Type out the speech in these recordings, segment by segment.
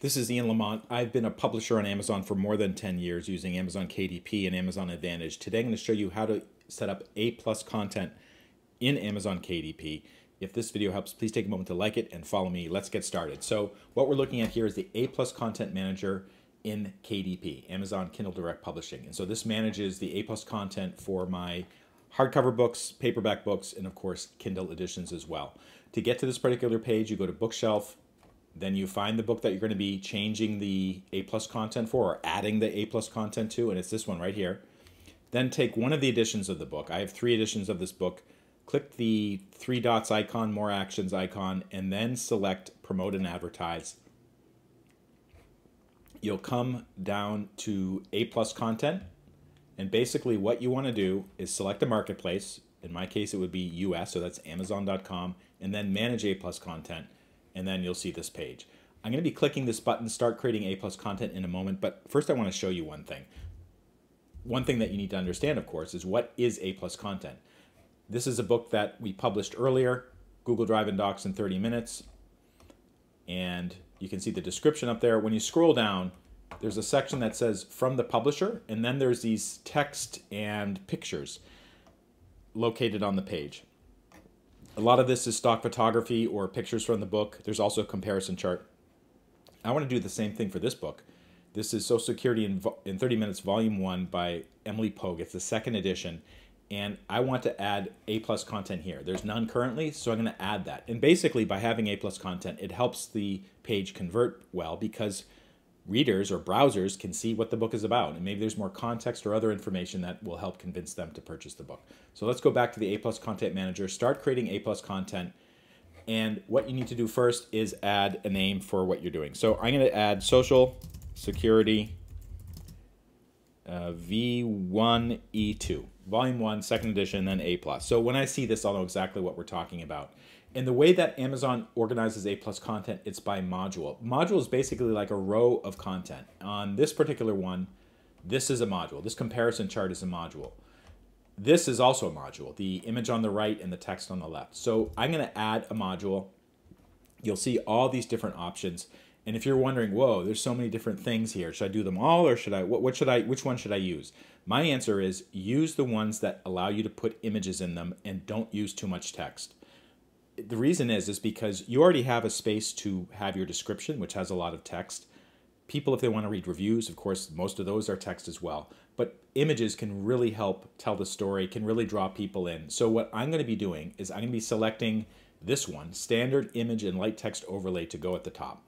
This is Ian Lamont. I've been a publisher on Amazon for more than 10 years using Amazon KDP and Amazon Advantage. Today I'm going to show you how to set up A plus content in Amazon KDP. If this video helps, please take a moment to like it and follow me. Let's get started. So what we're looking at here is the A plus content manager in KDP, Amazon Kindle Direct Publishing. And so this manages the A plus content for my hardcover books, paperback books, and of course Kindle editions as well. To get to this particular page, you go to bookshelf, then you find the book that you're going to be changing the A plus content for or adding the A plus content to, and it's this one right here. Then take one of the editions of the book. I have three editions of this book. Click the three dots icon, more actions icon, and then select promote and advertise. You'll come down to A plus content. And basically what you want to do is select a marketplace. In my case, it would be US, so that's amazon.com, and then manage A plus content and then you'll see this page. I'm going to be clicking this button, start creating A plus content in a moment, but first I want to show you one thing. One thing that you need to understand, of course, is what is A plus content. This is a book that we published earlier, Google Drive and Docs in 30 minutes. And you can see the description up there. When you scroll down, there's a section that says from the publisher, and then there's these text and pictures located on the page. A lot of this is stock photography or pictures from the book. There's also a comparison chart. I want to do the same thing for this book. This is Social Security in, in 30 Minutes, Volume 1 by Emily Pogue. It's the second edition. And I want to add A plus content here. There's none currently, so I'm going to add that. And basically, by having A plus content, it helps the page convert well because readers or browsers can see what the book is about and maybe there's more context or other information that will help convince them to purchase the book. So let's go back to the a plus content manager. Start creating a plus content and what you need to do first is add a name for what you're doing. So i'm going to add social security uh, v1e2 volume 1 second edition then a plus. So when i see this i'll know exactly what we're talking about and the way that Amazon organizes A plus content, it's by module. Module is basically like a row of content. On this particular one, this is a module. This comparison chart is a module. This is also a module, the image on the right and the text on the left. So I'm going to add a module. You'll see all these different options. And if you're wondering, whoa, there's so many different things here. Should I do them all or should I, what, what should I, which one should I use? My answer is use the ones that allow you to put images in them and don't use too much text the reason is is because you already have a space to have your description, which has a lot of text. People, if they want to read reviews, of course, most of those are text as well. But images can really help tell the story, can really draw people in. So what I'm going to be doing is I'm going to be selecting this one, standard image and light text overlay to go at the top.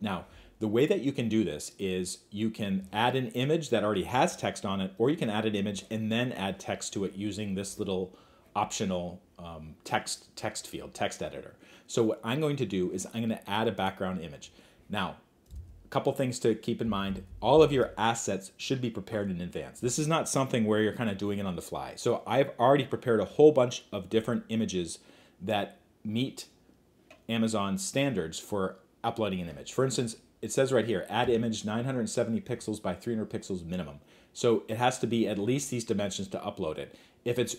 Now, the way that you can do this is you can add an image that already has text on it, or you can add an image and then add text to it using this little optional um, text text field, text editor. So what I'm going to do is I'm going to add a background image. Now, a couple things to keep in mind. All of your assets should be prepared in advance. This is not something where you're kind of doing it on the fly. So I've already prepared a whole bunch of different images that meet Amazon standards for uploading an image. For instance, it says right here, add image 970 pixels by 300 pixels minimum. So it has to be at least these dimensions to upload it. If it's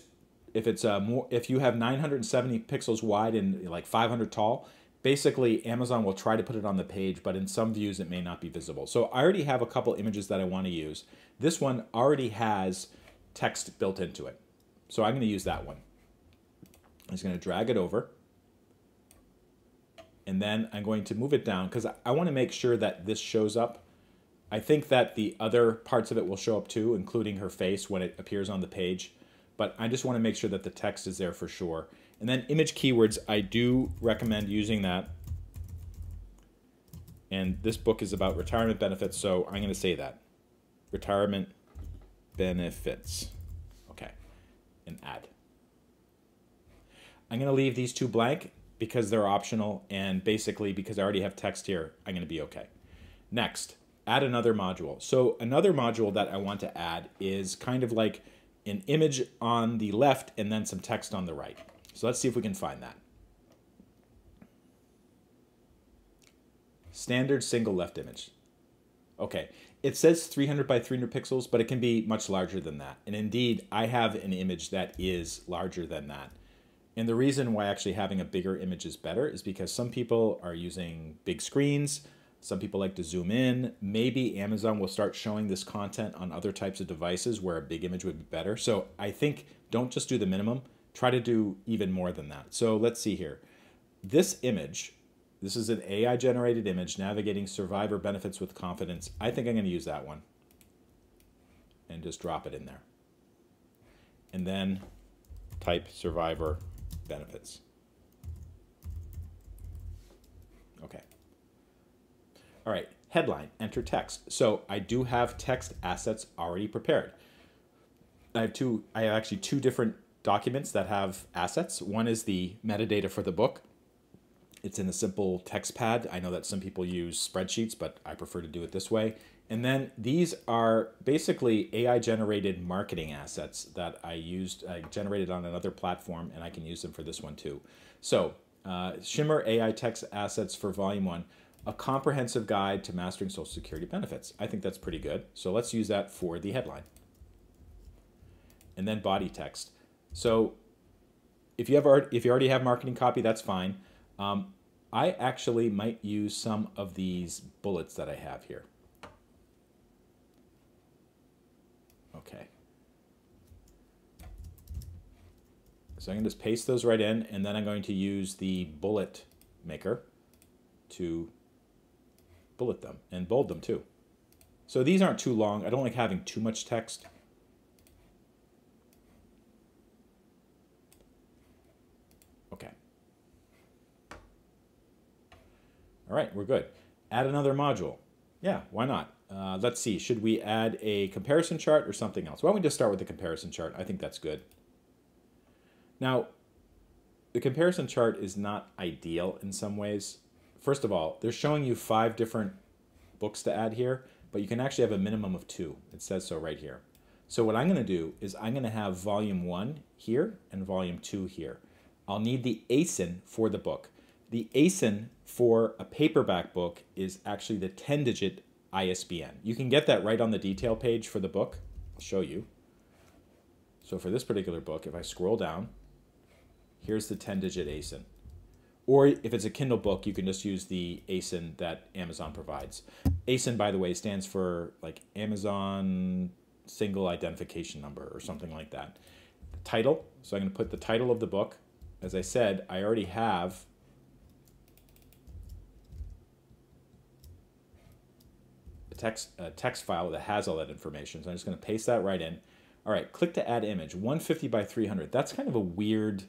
if it's a uh, more if you have 970 pixels wide and like 500 tall basically amazon will try to put it on the page but in some views it may not be visible. So i already have a couple images that i want to use. This one already has text built into it. So i'm going to use that one. I'm just going to drag it over. And then i'm going to move it down because i want to make sure that this shows up. I think that the other parts of it will show up too including her face when it appears on the page but I just want to make sure that the text is there for sure. And then image keywords, I do recommend using that. And this book is about retirement benefits, so I'm going to say that. Retirement benefits. Okay, and add. I'm going to leave these two blank because they're optional, and basically because I already have text here, I'm going to be okay. Next, add another module. So another module that I want to add is kind of like an image on the left and then some text on the right. So let's see if we can find that. Standard single left image. Okay, it says 300 by 300 pixels, but it can be much larger than that. And indeed, I have an image that is larger than that. And the reason why actually having a bigger image is better is because some people are using big screens, Some people like to zoom in. Maybe Amazon will start showing this content on other types of devices where a big image would be better. So I think don't just do the minimum, try to do even more than that. So let's see here. This image, this is an AI generated image navigating survivor benefits with confidence. I think I'm going to use that one and just drop it in there. And then type survivor benefits. Okay. All right, headline, enter text. So I do have text assets already prepared. I have two, I have actually two different documents that have assets. One is the metadata for the book. It's in a simple text pad. I know that some people use spreadsheets, but I prefer to do it this way. And then these are basically AI generated marketing assets that I used, I generated on another platform, and I can use them for this one too. So, uh, Shimmer AI text assets for volume one a comprehensive guide to mastering Social Security benefits. I think that's pretty good. So let's use that for the headline. And then body text. So if you have if you already have marketing copy, that's fine. Um, I actually might use some of these bullets that I have here. Okay. So I'm going to just paste those right in, and then I'm going to use the bullet maker to bullet them and bold them too. So these aren't too long. I don't like having too much text. Okay. All right, we're good. Add another module. Yeah, why not? Uh, let's see, should we add a comparison chart or something else? Why don't we just start with the comparison chart? I think that's good. Now, the comparison chart is not ideal in some ways first of all, they're showing you five different books to add here, but you can actually have a minimum of two. It says so right here. So what I'm going to do is I'm going to have volume one here and volume two here. I'll need the ASIN for the book. The ASIN for a paperback book is actually the 10-digit ISBN. You can get that right on the detail page for the book. I'll show you. So for this particular book, if I scroll down, here's the 10-digit ASIN. Or if it's a Kindle book, you can just use the ASIN that Amazon provides. ASIN, by the way, stands for like Amazon Single Identification Number or something like that. Title, so I'm going to put the title of the book. As I said, I already have a text, a text file that has all that information. So I'm just going to paste that right in. All right, click to add image, 150 by 300. That's kind of a weird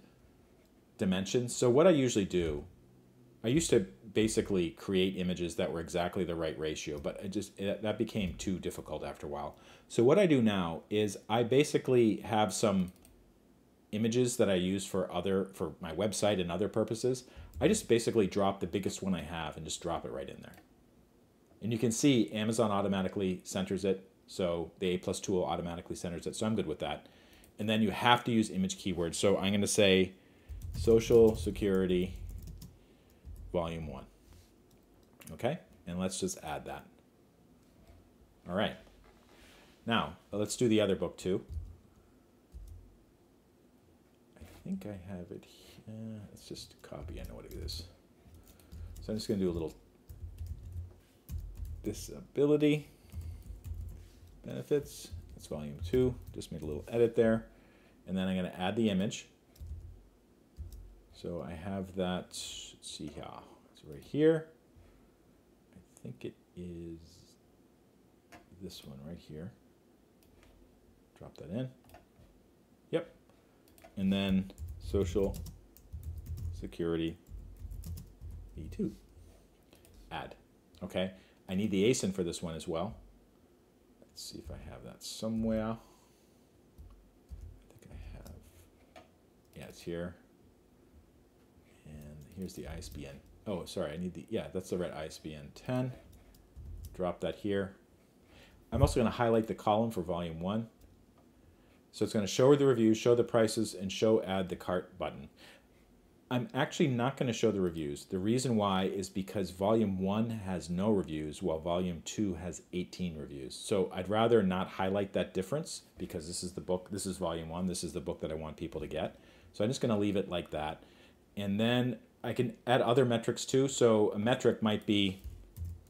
dimensions. So what I usually do, I used to basically create images that were exactly the right ratio, but it just it, that became too difficult after a while. So what I do now is I basically have some images that I use for other for my website and other purposes. I just basically drop the biggest one I have and just drop it right in there. And you can see Amazon automatically centers it. So the A plus tool automatically centers it. So I'm good with that. And then you have to use image keywords. So I'm going to say Social Security, Volume 1. Okay, and let's just add that. All right. Now, let's do the other book too. I think I have it here. Let's just copy. I know what it is. So I'm just going to do a little disability benefits. That's volume two. Just made a little edit there. And then I'm going to add the image. So I have that, let's see here, it's right here. I think it is this one right here. Drop that in. Yep. And then social security V2. Add. Okay. I need the ASIN for this one as well. Let's see if I have that somewhere. I think I have. Yeah, it's here here's the ISBN. Oh, sorry, I need the, yeah, that's the right ISBN 10. Drop that here. I'm also going to highlight the column for volume one. So it's going to show the reviews, show the prices, and show add the cart button. I'm actually not going to show the reviews. The reason why is because volume one has no reviews while volume two has 18 reviews. So I'd rather not highlight that difference because this is the book, this is volume one, this is the book that I want people to get. So I'm just going to leave it like that. And then I can add other metrics too. So a metric might be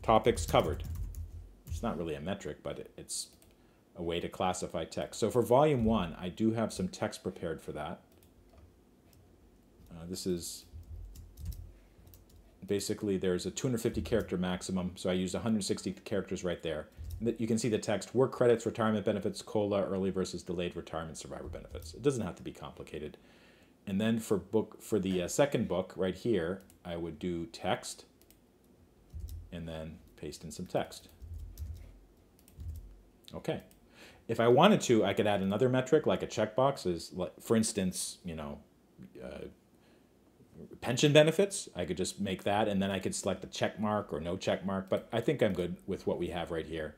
topics covered. It's not really a metric, but it's a way to classify text. So for volume one, I do have some text prepared for that. Uh, this is basically there's a 250 character maximum, so I used 160 characters right there. You can see the text, work credits, retirement benefits, COLA, early versus delayed retirement survivor benefits. It doesn't have to be complicated. And then for book for the uh, second book right here, I would do text and then paste in some text. Okay. If I wanted to, I could add another metric like a checkbox is like, for instance, you know, uh, pension benefits. I could just make that and then I could select a check mark or no check mark, but I think I'm good with what we have right here.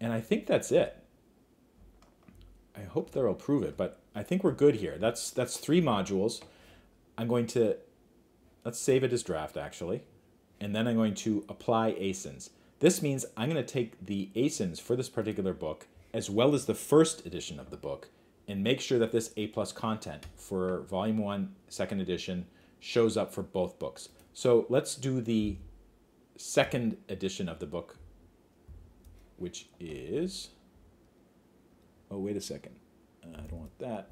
And I think that's it. I hope they'll approve it, but I think we're good here. That's that's three modules. I'm going to let's save it as draft actually. And then I'm going to apply ASINs. This means I'm going to take the ASINs for this particular book as well as the first edition of the book and make sure that this A plus content for volume one, second edition, shows up for both books. So let's do the second edition of the book, which is, oh, wait a second. Uh, I don't want that.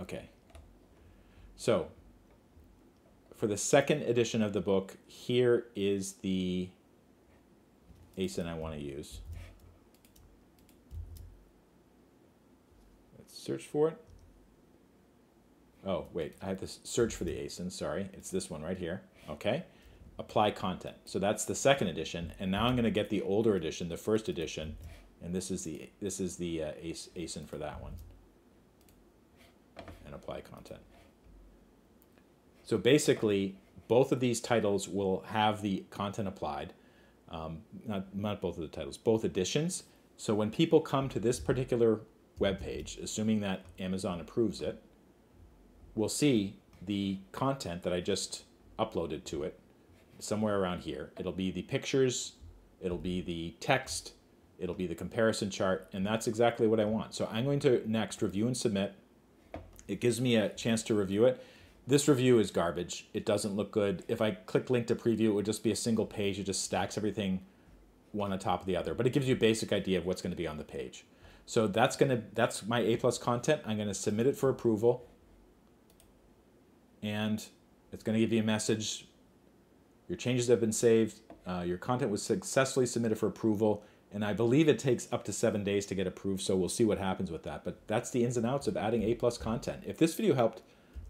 Okay. So for the second edition of the book, here is the ASIN I want to use. Let's search for it. Oh, wait, I have to search for the ASIN, sorry. It's this one right here, okay? Apply content. So that's the second edition, and now I'm gonna get the older edition, the first edition, and this is the, this is the uh, ASIN for that one. And apply content. So basically, both of these titles will have the content applied. Um, not, not both of the titles, both editions. So when people come to this particular web page, assuming that Amazon approves it, we'll see the content that I just uploaded to it somewhere around here. It'll be the pictures, it'll be the text, it'll be the comparison chart, and that's exactly what I want. So I'm going to next review and submit. It gives me a chance to review it. This review is garbage. It doesn't look good. If I click link to preview, it would just be a single page. It just stacks everything one on top of the other. But it gives you a basic idea of what's going to be on the page. So that's going to that's my A plus content. I'm going to submit it for approval. And it's going to give you a message. Your changes have been saved. Uh, your content was successfully submitted for approval. And I believe it takes up to seven days to get approved. So we'll see what happens with that. But that's the ins and outs of adding A plus content. If this video helped,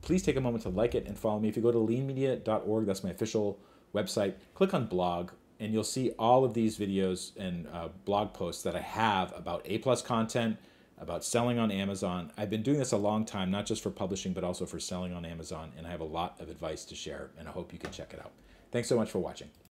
please take a moment to like it and follow me. If you go to leanmedia.org, that's my official website, click on blog, and you'll see all of these videos and uh, blog posts that I have about A plus content, about selling on Amazon. I've been doing this a long time, not just for publishing, but also for selling on Amazon, and I have a lot of advice to share, and I hope you can check it out. Thanks so much for watching.